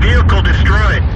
Vehicle destroyed.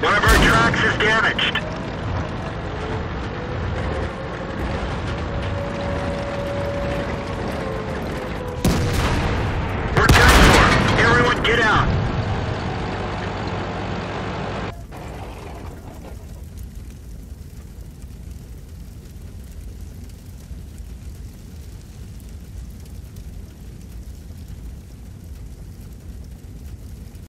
One of our tracks is damaged.